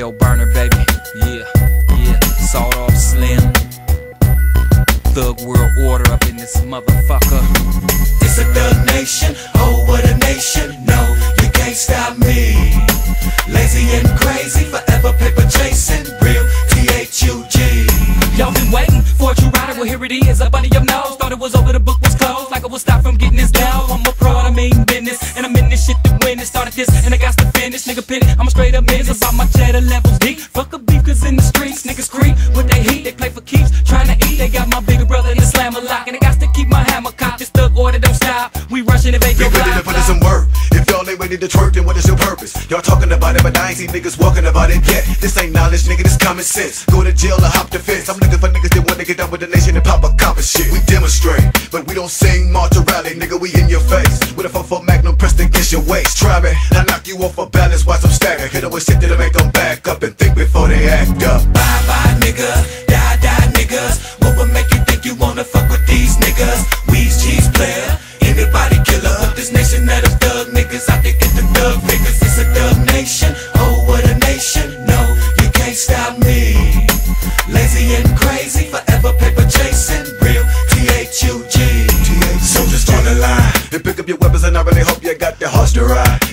L-Burna, baby. Yeah, yeah. Sawed off slim. Thug world order up in this motherfucker. It's a thug nation, oh what a nation. No, you can't stop me. Don't stop. We rushing to make your ready to put in some work. If y'all ain't ready to twerk, then what is your purpose? Y'all talking about it, but I ain't seen niggas walking about it yet. This ain't knowledge, nigga, this common sense. Go to jail or hop the fence. I'm looking for niggas that want to get down with the nation and pop a copper shit. We demonstrate, but we don't sing, march or rally, nigga. We in your face with a 4 Magnum pressed against your waist. Try me, I knock you off a balance, watch them stagger. Hit with shit that'll make them back up and think before they act up. Bye bye nigga,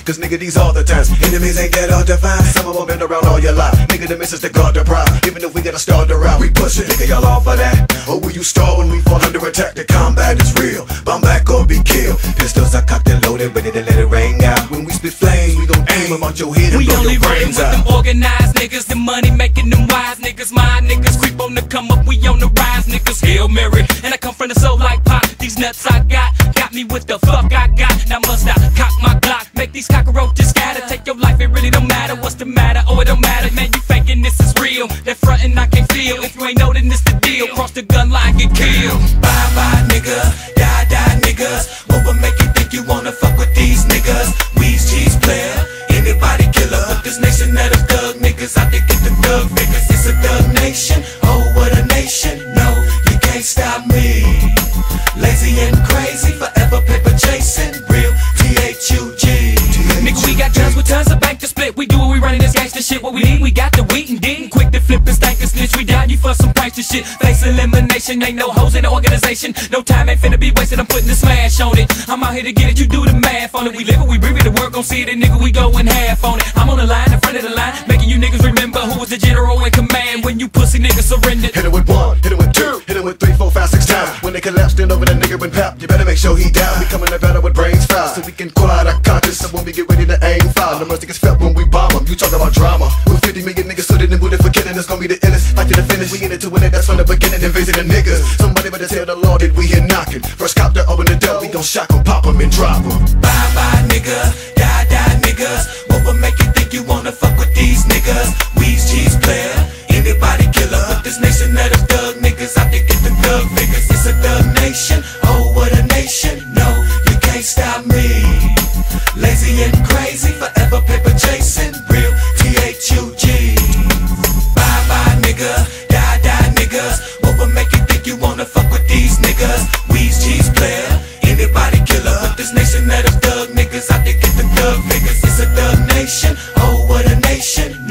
Cause nigga, these all the times. Enemies ain't that hard to find. Some of them been around all your life. Nigga, the missus the guard the pride. Even if we gotta start the route, we push it. Nigga, y'all all for that? Or will you stall when we fall under attack? The combat is real. Bomb back or be killed. Pistols are cocked and loaded, ready to let it rain out. When we spit flames, we gon' aim them out your head and We blow only your brains with out. them organized niggas, the money making them wise niggas. My niggas creep on the come up, we on the rise, niggas. Hail Mary, and I come from the soul like pop. These nuts I got, me with the fuck I got. Now must I cock my Glock, make these cockroaches scatter. Take your life, it really don't matter. What's the matter? Oh, it don't matter, man. You faking this is real. That frontin' I can't feel. If you ain't know, then this the deal. Cross the gun line, get killed. Bye bye nigga, die die niggas. What would make you think you wanna fuck with these niggas? We's cheese player, anybody killer. But this nation that of thug niggas out there get the thug figures. It's a thug nation, some prankster shit. Face elimination, ain't no hoes in the organization. No time ain't finna be wasted. I'm putting the smash on it. I'm out here to get it. You do the math on it. We live it, we breathe it. The work gon' see it. And nigga, we going half on it. I'm on the line, in front of the line, making you niggas remember who was the general in command when you pussy niggas surrendered. Hit it with one, hit it with two, hit it with three, four, five, six times. When they collapse, then over the nigga and pap. You better make sure he down. We coming to battle with brains fried, so we can quiet our conscience. So when we get ready to aim foul, the most niggas felt when we bomb 'em. You talk about drama. We in it to win it. That's from the beginning. Invading the niggas. Somebody better tell the Lord that we here knocking. First cop to open the door, we gon' shock 'em, pop 'em, and drop 'em. Bye bye nigga, this nation that of thug niggas out there get the thug figures. It's a thug nation, oh what a nation.